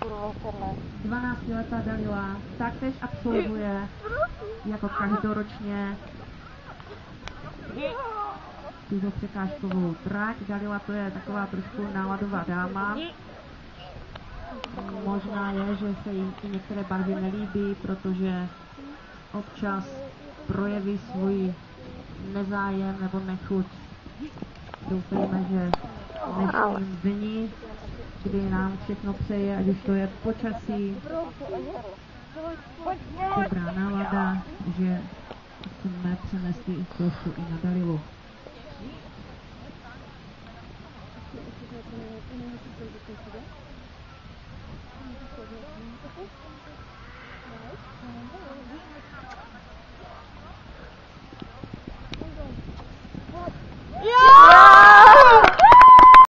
kurva, sedne. 12-letá Dalila taktéž absolvuje jako každoročně tuto překážkovou trať. Dalila to je taková trošku náladová dáma. Možná je, že se jí i některé barvy nelíbí, protože občas projeví svůj nezájem nebo nechuť. Doufejme, že dnešním dní, kdy nám všechno přeje, ať už to je počasí, dobrá nálada, že chceme přenést i trošku i na Dalilu. Ja!